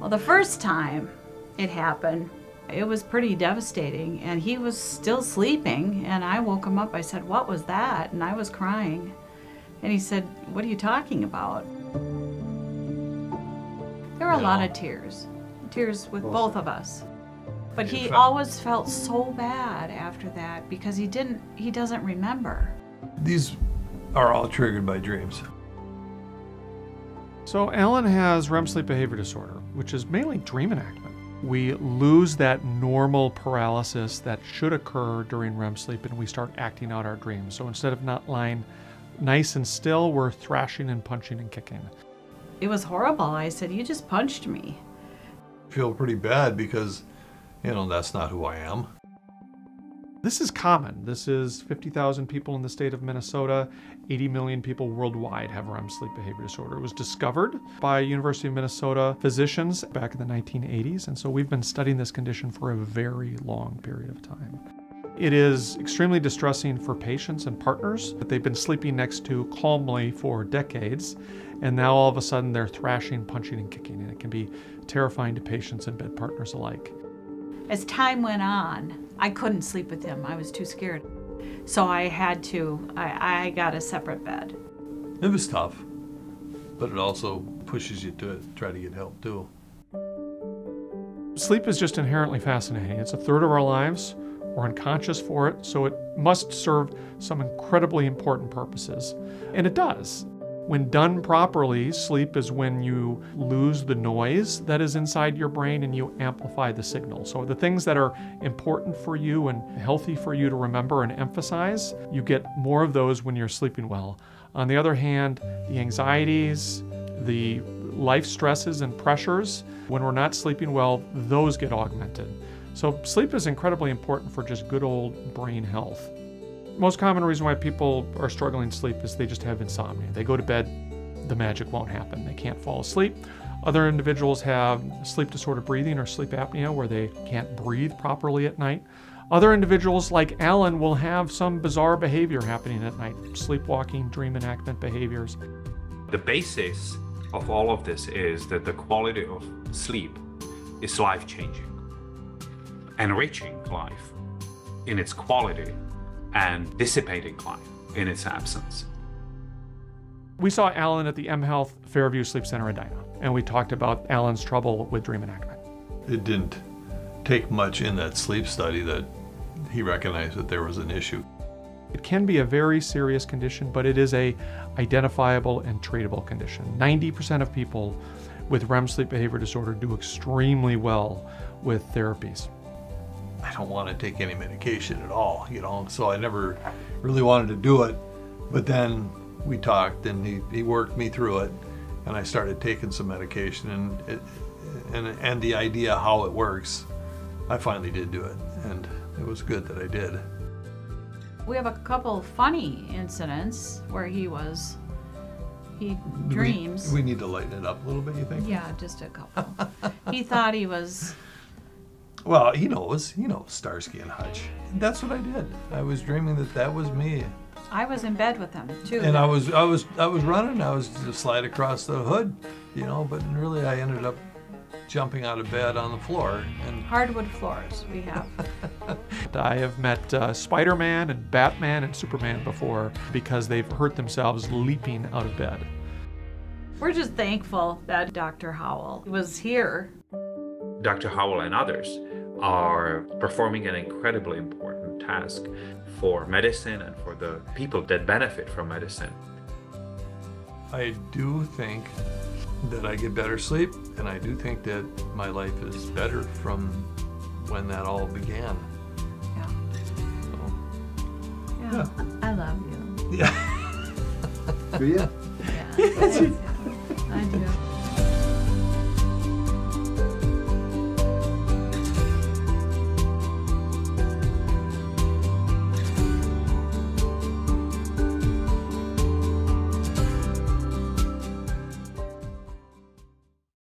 Well, the first time it happened, it was pretty devastating, and he was still sleeping. And I woke him up. I said, What was that? And I was crying. And he said, What are you talking about? There were a lot of tears, tears with both of us. But he always felt so bad after that because he didn't, he doesn't remember. These are all triggered by dreams. So Alan has REM sleep behavior disorder, which is mainly dream enactment. We lose that normal paralysis that should occur during REM sleep and we start acting out our dreams. So instead of not lying nice and still, we're thrashing and punching and kicking. It was horrible. I said, You just punched me. I Feel pretty bad because, you know, that's not who I am. This is common. This is 50,000 people in the state of Minnesota. 80 million people worldwide have REM sleep behavior disorder. It was discovered by University of Minnesota physicians back in the 1980s, and so we've been studying this condition for a very long period of time. It is extremely distressing for patients and partners that they've been sleeping next to calmly for decades, and now all of a sudden they're thrashing, punching, and kicking, and it can be terrifying to patients and bed partners alike. As time went on, I couldn't sleep with him. I was too scared. So I had to, I, I got a separate bed. It was tough, but it also pushes you to try to get help too. Sleep is just inherently fascinating. It's a third of our lives. We're unconscious for it, so it must serve some incredibly important purposes. And it does. When done properly, sleep is when you lose the noise that is inside your brain and you amplify the signal. So, the things that are important for you and healthy for you to remember and emphasize, you get more of those when you're sleeping well. On the other hand, the anxieties, the life stresses and pressures, when we're not sleeping well, those get augmented. So, sleep is incredibly important for just good old brain health. Most common reason why people are struggling to sleep is they just have insomnia. They go to bed, the magic won't happen. They can't fall asleep. Other individuals have sleep disorder breathing or sleep apnea where they can't breathe properly at night. Other individuals, like Alan, will have some bizarre behavior happening at night sleepwalking, dream enactment behaviors. The basis of all of this is that the quality of sleep is life changing, enriching life in its quality and dissipating life in its absence. We saw Alan at the M Health Fairview Sleep Center in Edina, and we talked about Alan's trouble with dream enactment. It didn't take much in that sleep study that he recognized that there was an issue. It can be a very serious condition, but it is a identifiable and treatable condition. 90% of people with REM sleep behavior disorder do extremely well with therapies. I don't want to take any medication at all, you know, so I never really wanted to do it. But then we talked and he, he worked me through it and I started taking some medication and it, and and the idea how it works, I finally did do it and it was good that I did. We have a couple funny incidents where he was, he dreams. We, we need to lighten it up a little bit, you think? Yeah, just a couple. he thought he was Well, he knows. He knows Starsky and Hutch. That's what I did. I was dreaming that that was me, I was in bed with him too. and I was I was I was running. I was to slide across the hood, you know. But really, I ended up jumping out of bed on the floor, and hardwood floors we have. I have met uh, Spider Man and Batman and Superman before because they've hurt themselves leaping out of bed. We're just thankful that Dr. Howell was here. Dr. Howell and others are performing an incredibly important task for medicine and for the people that benefit from medicine. I do think that I get better sleep, and I do think that my life is better from when that all began. Yeah. So, Yeah. I love you. yeah. Do you? Yeah. I do.